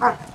Ah.